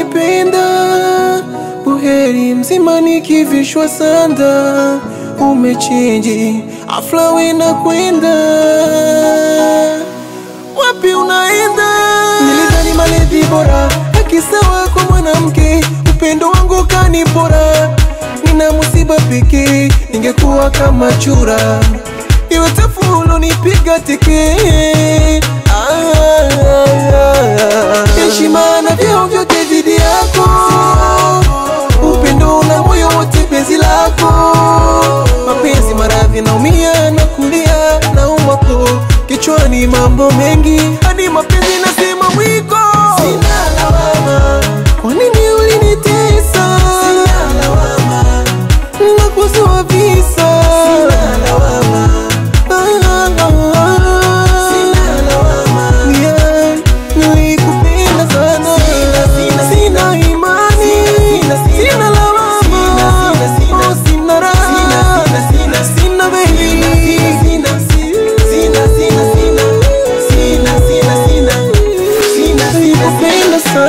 Wanipenda, buheri mzima nikivishwa sanda. Umechenji afla wena kwenda wapi unaenda? Nilidhani malezi bora, akisawa kwa mwanamke, upendo wangu kani bora. Nina musiba pekee, ningekuwa kama chura, iwe tafulo nipiga teke. Ah, ah, ah. Heshima kichwani mambo mengi hadi mapenzi nasema mwiko. Sina lawama, kwa nini ulinitesa? Sina lawama, nakosoa visa.